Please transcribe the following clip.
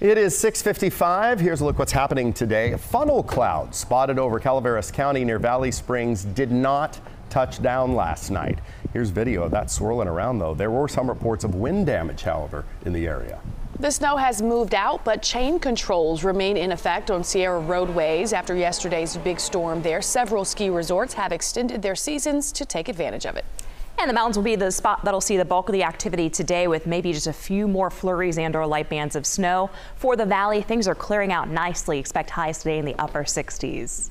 It is 6:55. Here's a look what's happening today. A funnel cloud spotted over Calaveras County near Valley Springs did not touch down last night. Here's video of that swirling around though. There were some reports of wind damage, however, in the area. The snow has moved out, but chain controls remain in effect on Sierra roadways after yesterday's big storm there. Several ski resorts have extended their seasons to take advantage of it. And the mountains will be the spot that'll see the bulk of the activity today with maybe just a few more flurries and or light bands of snow. For the valley, things are clearing out nicely. Expect highs today in the upper 60s.